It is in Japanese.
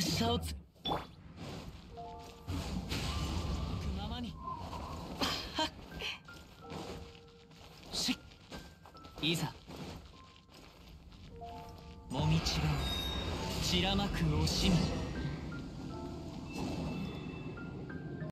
拙者をつくままに。しっ。いざ。もみちばを散らまく惜しみ。